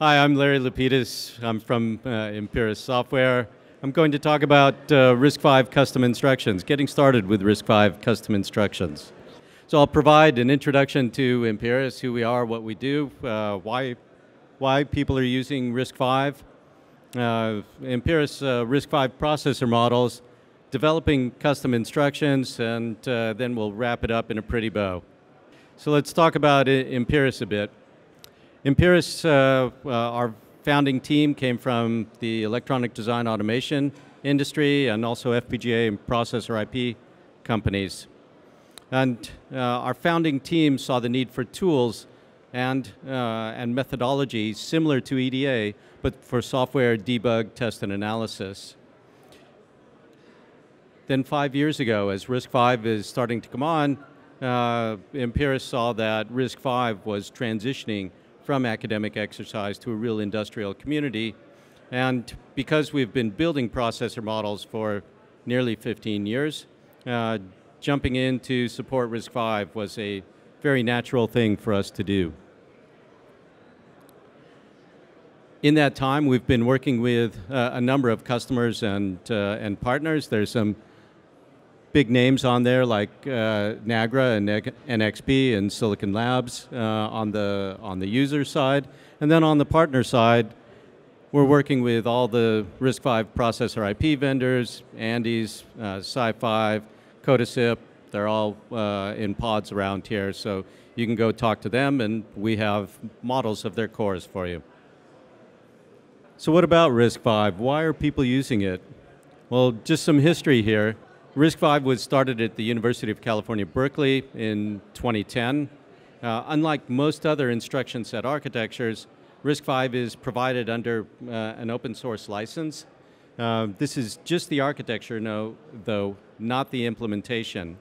Hi, I'm Larry Lapides. I'm from uh, Imperas Software. I'm going to talk about uh, RISC-V custom instructions, getting started with RISC-V custom instructions. So I'll provide an introduction to Imperas, who we are, what we do, uh, why, why people are using RISC-V, uh, Imperas uh, RISC-V processor models, developing custom instructions, and uh, then we'll wrap it up in a pretty bow. So let's talk about Imperas a bit. Imperas, uh, uh, our founding team came from the electronic design automation industry and also FPGA and processor IP companies. And uh, our founding team saw the need for tools and, uh, and methodology similar to EDA, but for software debug, test, and analysis. Then five years ago, as RISC-V is starting to come on, uh, saw that RISC-V was transitioning from academic exercise to a real industrial community. And because we've been building processor models for nearly 15 years, uh, jumping in to support RISC-V was a very natural thing for us to do. In that time, we've been working with uh, a number of customers and, uh, and partners. There's some big names on there like uh, Nagra and NXP and Silicon Labs uh, on the on the user side, and then on the partner side, we're working with all the RISC-V processor IP vendors, Andes, uh, SiFive, Codasip. They're all uh, in pods around here, so you can go talk to them, and we have models of their cores for you. So what about RISC-V? Why are people using it? Well, just some history here. RISC-V was started at the University of California, Berkeley in 2010. Uh, unlike most other instruction set architectures, RISC-V is provided under uh, an open source license. Uh, this is just the architecture, no, though, not the implementation.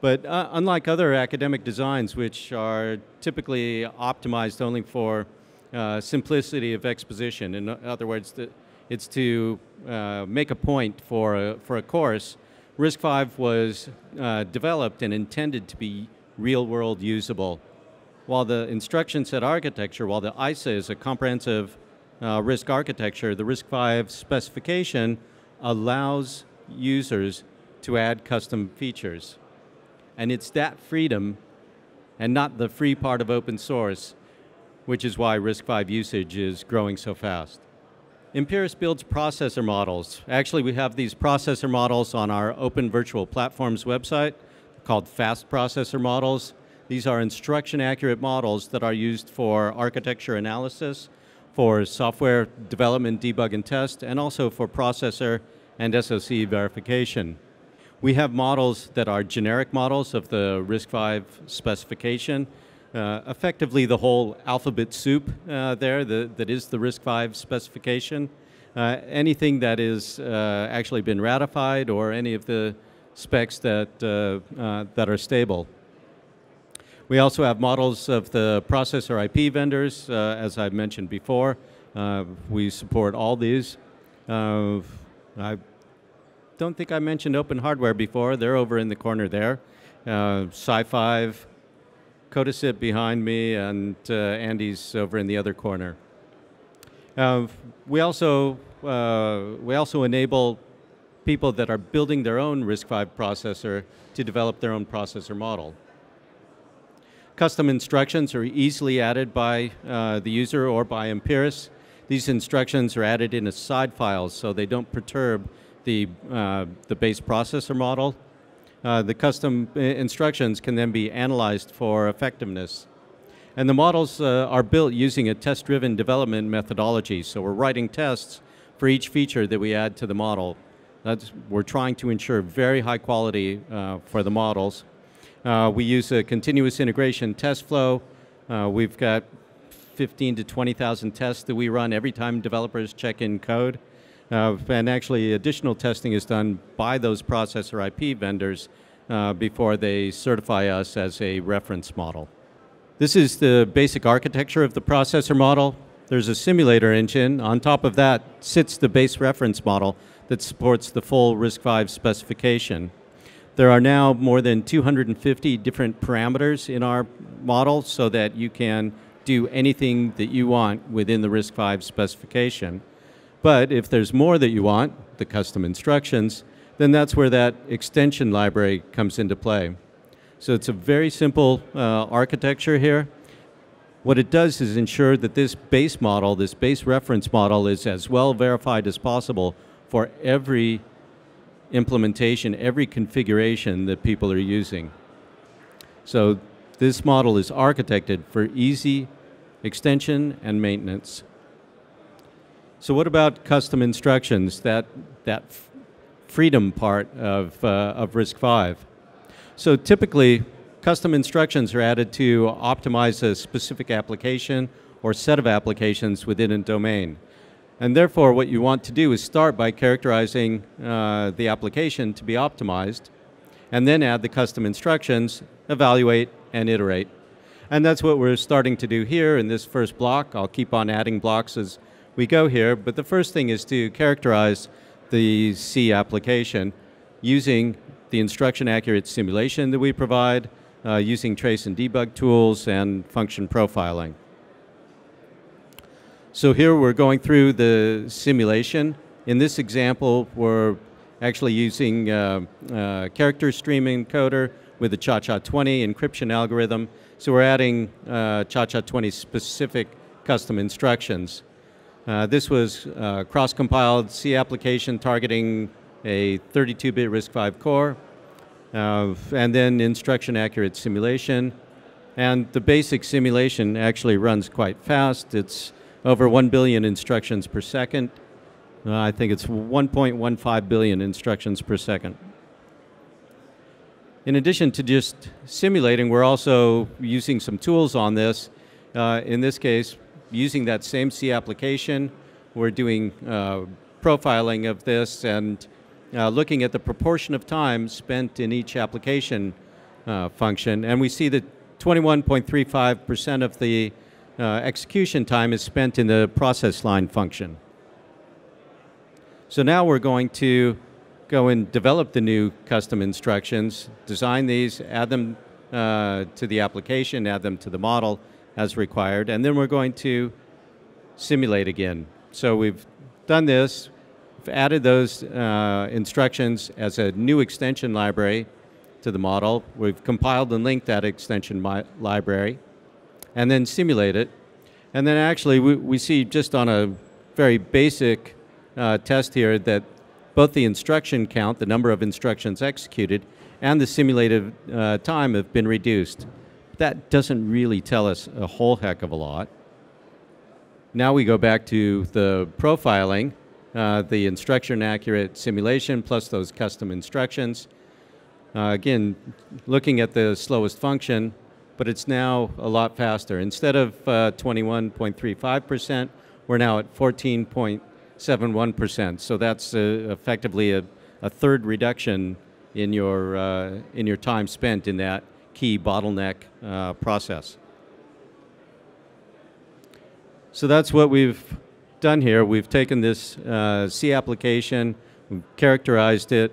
But uh, unlike other academic designs, which are typically optimized only for uh, simplicity of exposition, in other words, it's to uh, make a point for a, for a course, RISC-V was uh, developed and intended to be real-world usable. While the instruction set architecture, while the ISA is a comprehensive uh, RISC architecture, the RISC-V specification allows users to add custom features. And it's that freedom and not the free part of open source, which is why RISC-V usage is growing so fast. Imperas builds processor models. Actually, we have these processor models on our Open Virtual Platforms website called Fast Processor Models. These are instruction accurate models that are used for architecture analysis, for software development, debug, and test, and also for processor and SOC verification. We have models that are generic models of the RISC-V specification, uh, effectively the whole alphabet soup uh, there the, that is the RISC V specification. Uh, anything that is uh, actually been ratified or any of the specs that, uh, uh, that are stable. We also have models of the processor IP vendors, as I mentioned before. we support all these. I don't think I mentioned open hardware before. They're over in the corner there. Uh, SiFive, Codasip behind me, and uh, Andes over in the other corner. Uh, we also uh, we also enable people that are building their own RISC-V processor to develop their own processor model. Custom instructions are easily added by uh, the user or by Imperas. These instructions are added in a side file so they don't perturb the, uh, the base processor model uh, the custom uh, instructions can then be analyzed for effectiveness. And the models uh, are built using a test-driven development methodology. So we're writing tests for each feature that we add to the model. That's, we're trying to ensure very high quality uh, for the models. Uh, we use a continuous integration test flow. We've got 15 to 20,000 tests that we run every time developers check in code. Uh, and actually, additional testing is done by those processor IP vendors uh, before they certify us as a reference model. This is the basic architecture of the processor model. There's a simulator engine. On top of that sits the base reference model that supports the full RISC-V specification. There are now more than 250 different parameters in our model so that you can do anything that you want within the RISC-V specification. But if there's more that you want, the custom instructions, then that's where that extension library comes into play. So it's a very simple uh, architecture here. What it does is ensure that this base model, this base reference model, is as well verified as possible for every implementation, every configuration that people are using. So this model is architected for easy extension and maintenance. So what about custom instructions, that, that freedom part of, uh, of RISC-V? So typically, custom instructions are added to optimize a specific application or set of applications within a domain. And therefore, what you want to do is start by characterizing uh, the application to be optimized, and then add the custom instructions, evaluate, and iterate. And that's what we're starting to do here in this first block. I'll keep on adding blocks as we go here, but the first thing is to characterize the C application using the instruction accurate simulation that we provide, uh, using trace and debug tools, and function profiling. So here we're going through the simulation. In this example, we're actually using uh, uh, character streaming encoder with the ChaCha20 encryption algorithm. So we're adding uh, ChaCha20 specific custom instructions. Uh, this was uh, cross-compiled C application targeting a 32-bit RISC-V core, uh, and then instruction-accurate simulation. And the basic simulation actually runs quite fast. It's over 1 billion instructions per second. Uh, I think it's 1.15 billion instructions per second. In addition to just simulating, we're also using some tools on this. Uh, in this case, using that same C application, we're doing uh, profiling of this and uh, looking at the proportion of time spent in each application uh, function. And we see that 21.35% of the uh, execution time is spent in the process line function. So now we're going to go and develop the new custom instructions, design these, add them uh, to the application, add them to the model as required, and then we're going to simulate again. So we've done this, we've added those uh, instructions as a new extension library to the model. We've compiled and linked that extension library and then simulate it. And then actually we, we see just on a very basic uh, test here that both the instruction count, the number of instructions executed, and the simulated uh, time have been reduced. That doesn't really tell us a whole heck of a lot. Now we go back to the profiling, uh, the instruction accurate simulation plus those custom instructions. Uh, again, looking at the slowest function, but it's now a lot faster. Instead of 21.35%, uh, we're now at 14.71%. So that's uh, effectively a, a, third reduction in your, uh, in your time spent in that key bottleneck uh, process. So that's what we've done here. We've taken this uh, C application, characterized it,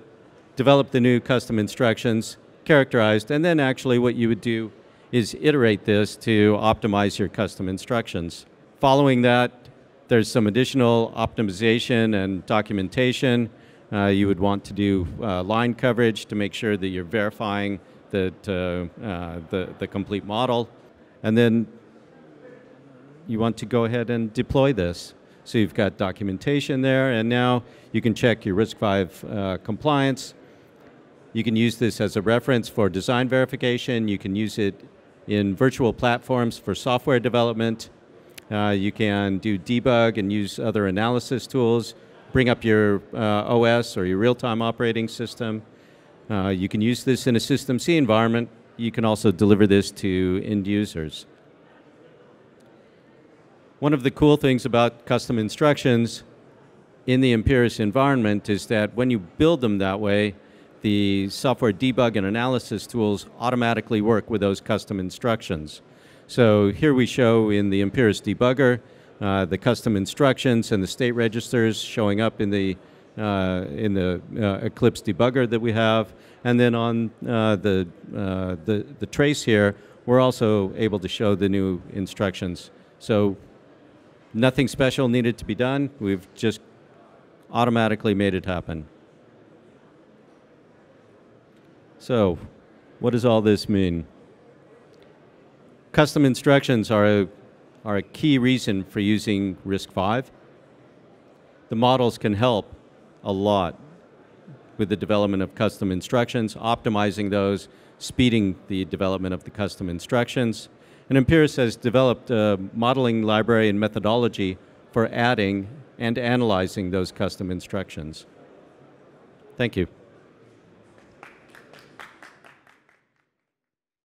developed the new custom instructions, characterized, and then actually what you would do is iterate this to optimize your custom instructions. Following that, there's some additional optimization and documentation. Uh, you would want to do uh, line coverage to make sure that you're verifying that, uh, the, the complete model. And then you want to go ahead and deploy this. So you've got documentation there, and now you can check your RISC-V uh, compliance. You can use this as a reference for design verification. You can use it in virtual platforms for software development. Uh, you can do debug and use other analysis tools, bring up your uh, OS or your real-time operating system. Uh, you can use this in a SystemC environment. You can also deliver this to end users. One of the cool things about custom instructions in the Imperas environment is that when you build them that way, the software debug and analysis tools automatically work with those custom instructions. So here we show in the Imperas debugger uh, the custom instructions and the state registers showing up in the in the uh, Eclipse debugger that we have, and then on uh, the, uh, the the trace here, we're also able to show the new instructions. So nothing special needed to be done. We've just automatically made it happen. So, what does all this mean? Custom instructions are a, are a key reason for using RISC-V. The models can help a lot with the development of custom instructions, optimizing those, speeding the development of the custom instructions. And Imperas has developed a modeling library and methodology for adding and analyzing those custom instructions. Thank you.